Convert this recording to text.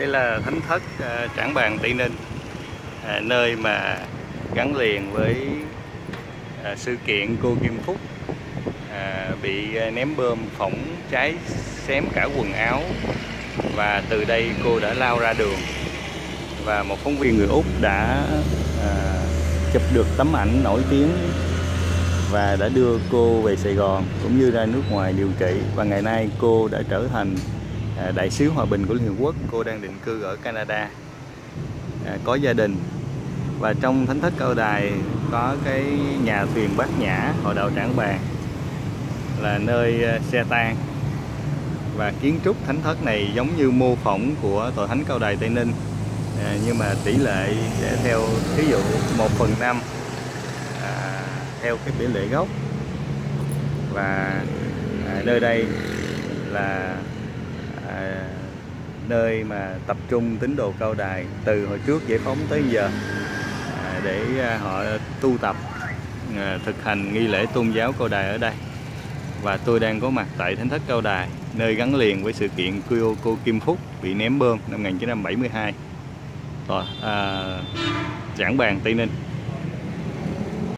Đây là thánh thất à, Trảng Bàng Tây Ninh à, Nơi mà gắn liền với à, sự kiện cô Kim Phúc à, bị à, ném bơm phỏng cháy xém cả quần áo. Và từ đây cô đã lao ra đường. Và một phóng viên người Úc đã à, chụp được tấm ảnh nổi tiếng và đã đưa cô về Sài Gòn cũng như ra nước ngoài điều trị. Và ngày nay cô đã trở thành À, đại sứ hòa bình của Liên Hợp Quốc cô đang định cư ở Canada. À, có gia đình. Và trong thánh thất cao đài có cái nhà thuyền bát nhã hội đạo trảng bàn là nơi à, xe tan và kiến trúc thánh thất này giống như mô phỏng của tòa thánh cao đài tây ninh. À, nhưng mà tỷ lệ sẽ theo ví dụ 1 phần 5 à, theo cái tỷ lệ gốc. Và à, nơi đây là à, nơi mà tập trung tín đồ cao đài từ hồi trước giải phóng tới giờ à, để à, họ tu tập à, thực hành nghi lễ tôn giáo cao đài ở đây. Và tôi đang có mặt tại thánh thất cao đài nơi gắn liền với sự kiện Kyoko Kim Phúc bị ném bơm năm 1972 Tòa, ờ, à, Trảng Bàng Tây Ninh.